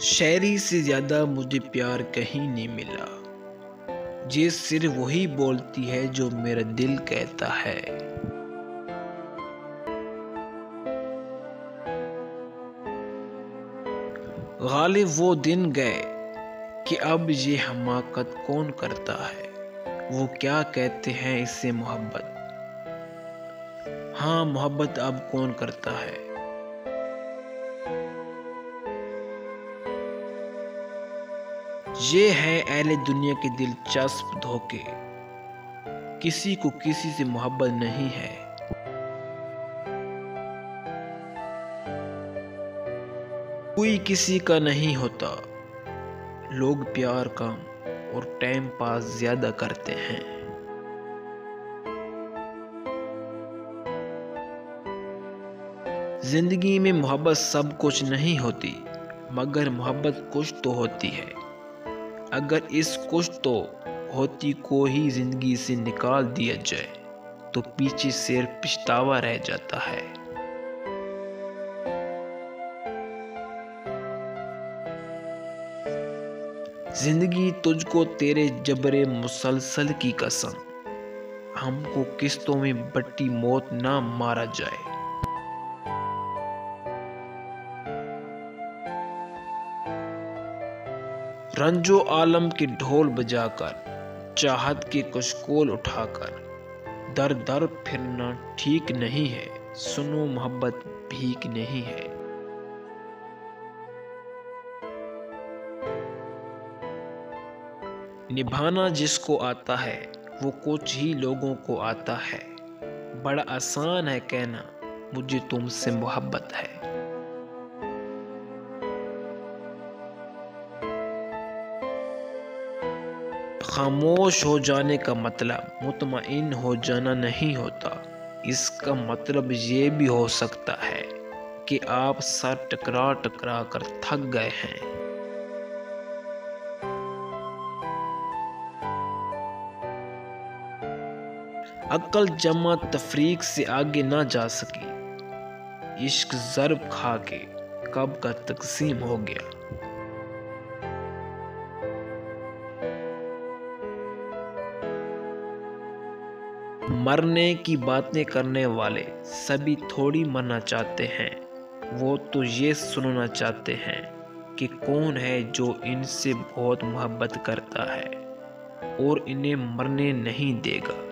شاعری سے زیادہ مجھے پیار کہیں نہیں ملا۔ یہ صرف وہی بولتی ہے جو میرا دل کہتا ہے۔ غالب وہ دن گئے کہ اب یہ حماقت کون کرتا ہے؟ وہ کیا کہتے ہیں اس سے محبت؟ ہاں محبت اب کون کرتا ہے؟ یہ ہے اہل دنیا کے دلچسپ دھوکے۔ کسی کو کسی سے محبت نہیں ہے۔ کوئی کسی کا نہیں ہوتا۔ لوگ پیار کام اور ٹائم پاس زیادہ کرتے ہیں۔ زندگی میں محبت سب کچھ نہیں ہوتی، مگر محبت کچھ تو ہوتی ہے۔ اگر اس کچھ تو ہوتی کو ہی زندگی سے نکال دیا جائے، تو پیچھے سیر پچھتاوا رہ جاتا ہے۔ زندگی تجھ کو تیرے جبر مسلسل کی قسم۔ ہم کو قسطوں میں بٹی موت نہ مارا جائے۔ رنجو عالم کے ڈھول بجا کر، چاہت کے کشکول اٹھا کر۔ در در پھرنا ٹھیک نہیں ہے، سنو محبت بھیک نہیں ہے۔ نبھانا جس کو آتا ہے، وہ کچھ ہی لوگوں کو آتا ہے۔ بڑا آسان ہے کہنا، مجھے تم سے محبت ہے۔ خاموش ہو جانے کا مطلب مطمئن ہو جانا نہیں ہوتا۔ اس کا مطلب یہ بھی ہو سکتا ہے کہ آپ سر ٹکرا ٹکرا کر تھک گئے ہیں۔ عقل جمع تفریق سے آگے نہ جا سکی۔ عشق ضرب کھا کے کب کا تقسیم ہو گیا۔ مرنے کی باتیں کرنے والے سبھی تھوڑی مرنا چاہتے ہیں۔ وہ تو یہ سننا چاہتے ہیں کہ کون ہے جو ان سے بہت محبت کرتا ہے اور انہیں مرنے نہیں دے گا۔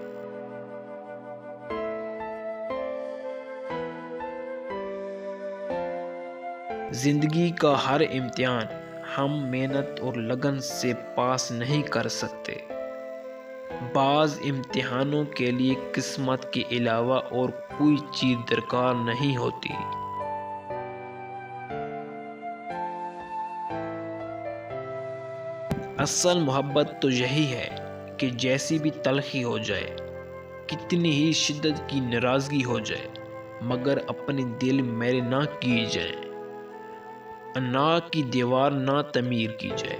زندگی کا ہر امتحان ہم محنت اور لگن سے پاس نہیں کر سکتے۔ بعض امتحانوں کے لیے قسمت کے علاوہ اور کوئی چیز درکار نہیں ہوتی۔ اصل محبت تو یہی ہے کہ جیسی بھی تلخی ہو جائے، کتنی ہی شدت کی ناراضگی ہو جائے، مگر اپنے دل میرے نہ کی جائے انا کی دیوار نہ تعمیر کی جائے۔